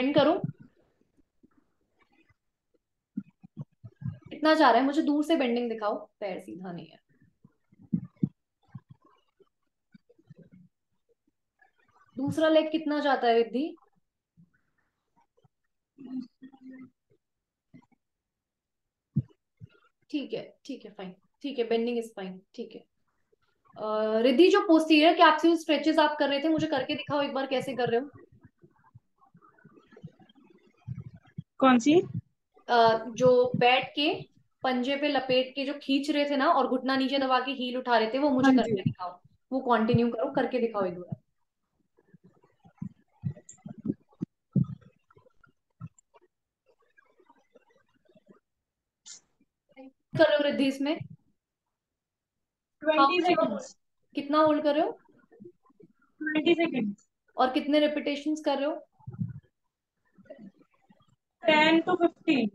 Bend करो? कितना जा रहा है, मुझे दूर से बेंडिंग दिखाओ। पैर सीधा नहीं है। दूसरा लेग कितना जाता है रिद्धि? ठीक है ठीक है फाइन ठीक है बेंडिंग इज़ फाइन ठीक है। रिद्धि जो पोस्टीरियर कैप्सूल स्ट्रेचेस आप कर रहे थे? मुझे करके दिखाओ एक बार कैसे कर रहे हो। कौन सी? uh, जो बैठ के पंजे पे लपेट के जो खींच रहे थे ना और घुटना नीचे दबा के हील उठा रहे थे वो मुझे हाँ करके दिखाओ। वो कंटिन्यू करो करके दिखाओ एक बार। कर रहे हो रिद्धि इसमें कितना होल्ड कर रहे हो? ट्वेंटी सेकेंड और कितने रिपीटेशन कर रहे हो? टेन टू फिफ्टीन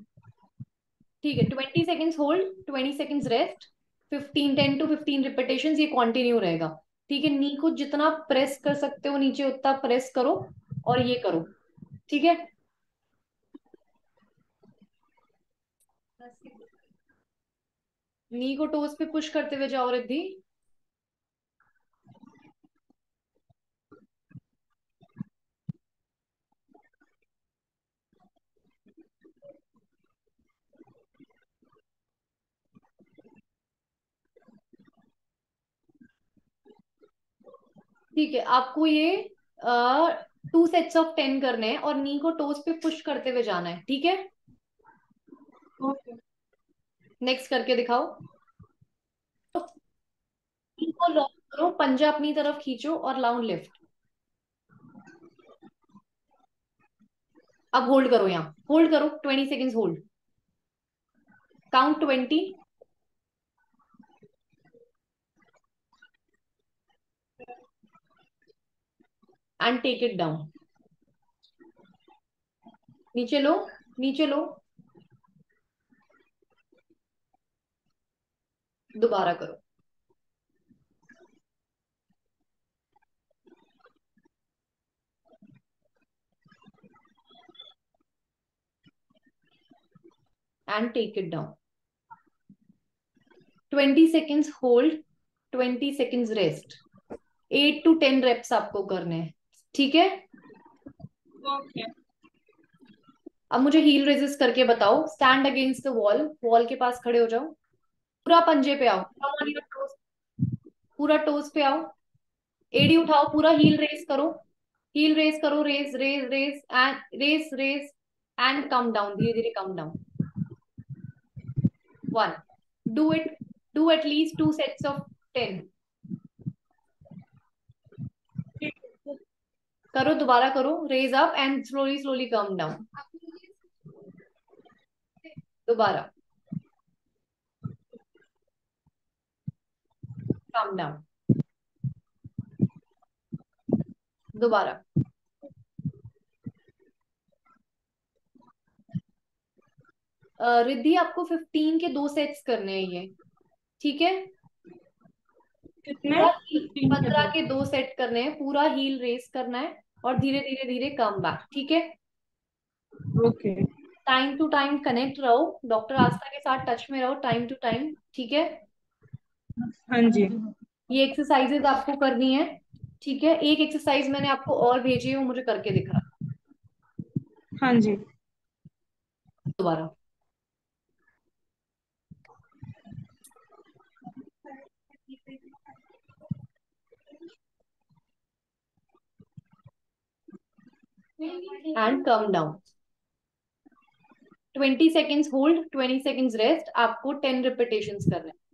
ठीक है twenty seconds hold twenty seconds rest fifteen ten two fifteen repetition ये कंटिन्यू रहेगा। ठीक है नी को जितना प्रेस कर सकते हो नीचे, उतना प्रेस करो और ये करो। ठीक है? नी को टोस पे पुश करते हुए जाओ रिद्धि। ठीक है, आपको ये टू सेट्स ऑफ़ टेन करने हैं और नी को टोस पे पुश करते हुए जाना है, ठीक है? नेक्स्ट करके दिखाओ। नी को लॉक करो, पंजा अपनी तरफ़ खींचो और लाउंड लिफ्ट अब होल्ड करो यहाँ। होल्ड करो twenty seconds hold count twenty and take it down नीचे लो नीचे लो. दोबारा करो. And take it down twenty seconds hold twenty second rest eight to ten reps आपको करने हैं. ठीक है? Okay. अब मुझे हील रेजिस्ट करके बताओ। Stand against the wall wall के पास खड़े हो जाओ। पूरा पंजे पे आओ। पूरा टोस पे आओ। एडी उठाओ। पूरा हील रेस करो। हील रेस करो। Raise raise raise and raise raise and come down धीरे धीरे come down one do it do at least two sets of ten करो दोबारा करो raise up and slowly slowly come down दोबारा. Come down दोबारा. रिद्धि आपको fifteen के दो सेट्स करने हैं ये। ठीक है? पंद्रह के दो सेट करने हैं पूरा हील रेस करना है। और धीरे धीरे धीरे कम बैक ठीक है? Okay time to time connect रहो डॉक्टर आस्था के साथ टच में रहो टाइम टू टाइम ठीक है? हाँ जी। ये एक्सरसाइजेज आपको करनी है ठीक है? एक एक्सरसाइज मैंने आपको और भेजी है वो मुझे करके दिखा। हाँ जी। दोबारा। And come down twenty seconds hold twenty seconds rest आपको टेन रिपीटेशन करना है।